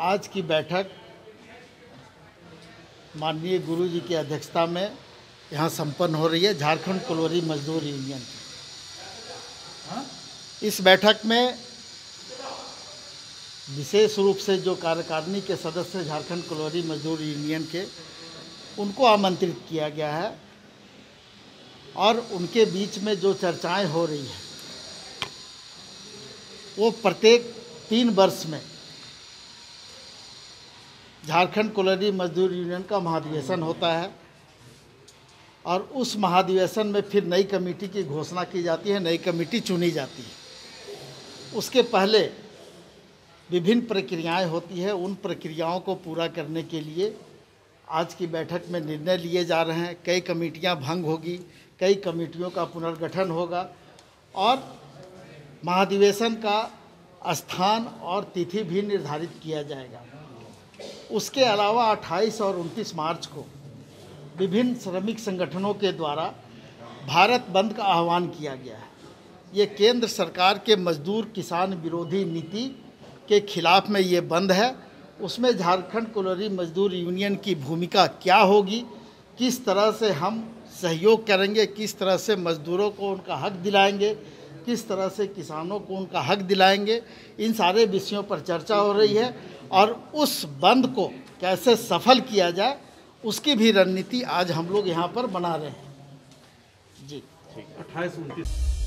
आज की बैठक माननीय गुरु जी की अध्यक्षता में यहाँ संपन्न हो रही है, झारखंड कोलोरी मजदूर यूनियन की। इस बैठक में विशेष रूप से जो कार्यकारिणी के सदस्य झारखंड कोलोरी मजदूर यूनियन के, उनको आमंत्रित किया गया है और उनके बीच में जो चर्चाएँ हो रही है, वो प्रत्येक तीन वर्ष में झारखंड कोलोरी मजदूर यूनियन का महाधिवेशन होता है और उस महाधिवेशन में फिर नई कमेटी की घोषणा की जाती है, नई कमेटी चुनी जाती है। उसके पहले विभिन्न प्रक्रियाएँ होती है, उन प्रक्रियाओं को पूरा करने के लिए आज की बैठक में निर्णय लिए जा रहे हैं। कई कमेटियाँ भंग होगी, कई कमेटियों का पुनर्गठन होगा और महाधिवेशन का स्थान और तिथि भी निर्धारित किया जाएगा। उसके अलावा 28 और 29 मार्च को विभिन्न श्रमिक संगठनों के द्वारा भारत बंद का आह्वान किया गया है। ये केंद्र सरकार के मजदूर किसान विरोधी नीति के खिलाफ में ये बंद है। उसमें झारखंड कोलोरी मजदूर यूनियन की भूमिका क्या होगी? किस तरह से हम सहयोग करेंगे? किस तरह से मजदूरों को उनका हक दिलाएँगे? किस तरह से किसानों को उनका हक दिलाएँगे, इन सारे विषयों पर चर्चा हो रही है और उस बंद को कैसे सफल किया जाए, उसकी भी रणनीति आज हम लोग यहाँ पर बना रहे हैं। जी। ठीक अट्ठाईस, उनतीस।